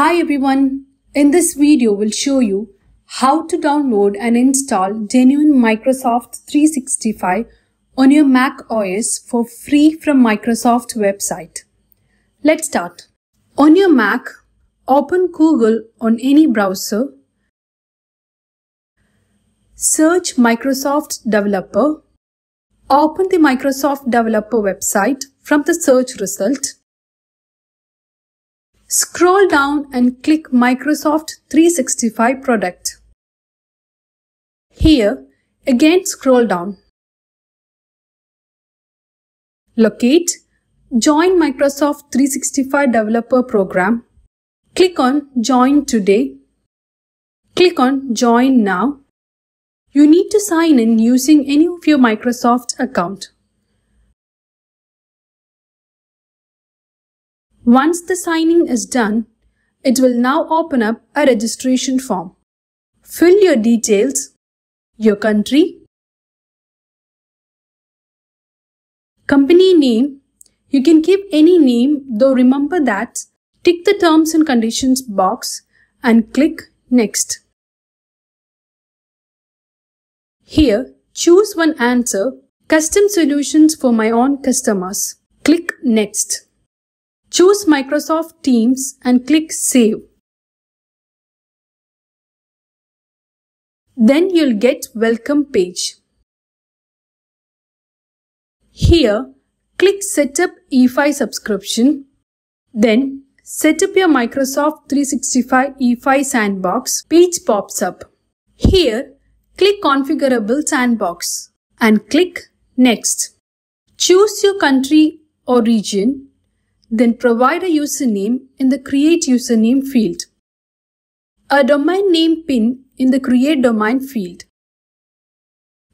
Hi everyone, in this video we'll show you how to download and install genuine Microsoft 365 on your Mac OS for free from Microsoft website. Let's start. On your Mac, open Google on any browser, search Microsoft Developer, open the Microsoft Developer website from the search result Scroll down and click Microsoft 365 product. Here, again scroll down. Locate Join Microsoft 365 Developer Program. Click on Join Today. Click on Join Now. You need to sign in using any of your Microsoft account. Once the signing is done, it will now open up a registration form. Fill your details, your country, company name. You can keep any name though remember that tick the terms and conditions box and click next. Here choose one answer custom solutions for my own customers. Click next. Choose Microsoft Teams and click Save. Then you'll get Welcome page. Here, click Setup E5 subscription. Then, set up your Microsoft 365 E5 sandbox page pops up. Here, click Configurable Sandbox and click Next. Choose your country or region then provide a username in the Create Username field. A domain name pin in the Create Domain field.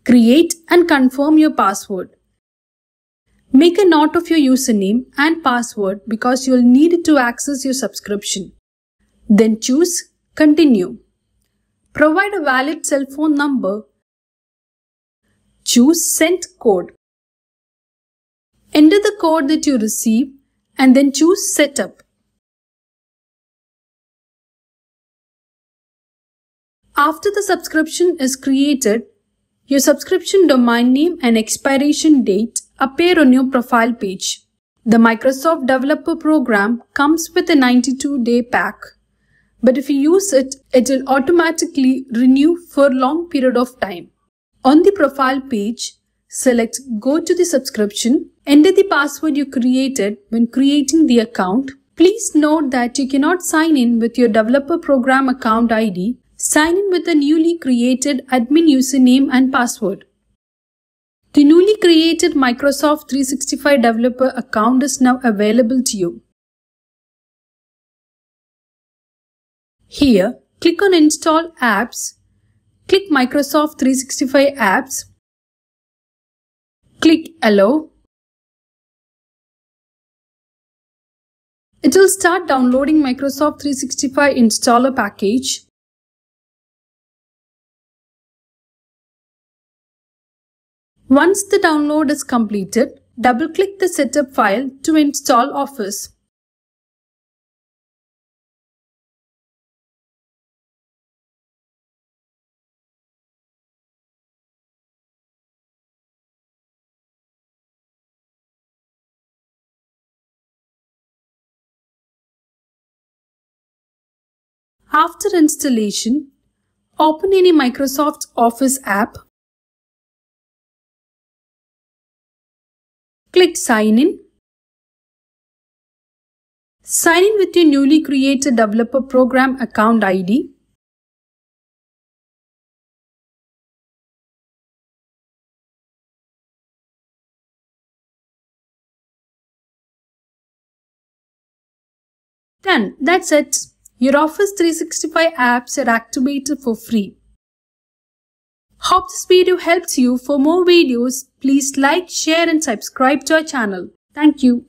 Create and confirm your password. Make a note of your username and password because you'll need it to access your subscription. Then choose Continue. Provide a valid cell phone number. Choose Send code. Enter the code that you receive and then choose Setup. After the subscription is created, your subscription domain name and expiration date appear on your profile page. The Microsoft Developer Program comes with a 92-day pack. But if you use it, it will automatically renew for a long period of time. On the profile page, select Go to the subscription Enter the password you created when creating the account. Please note that you cannot sign in with your developer program account ID. Sign in with a newly created admin username and password. The newly created Microsoft 365 developer account is now available to you. Here, click on Install Apps. Click Microsoft 365 Apps. Click Allow. It will start downloading Microsoft 365 installer package. Once the download is completed, double-click the setup file to install Office. After installation, open any Microsoft Office app. Click Sign In. Sign in with your newly created developer program account ID. Done. That's it. Your Office 365 apps are activated for free. Hope this video helps you. For more videos, please like, share and subscribe to our channel. Thank you.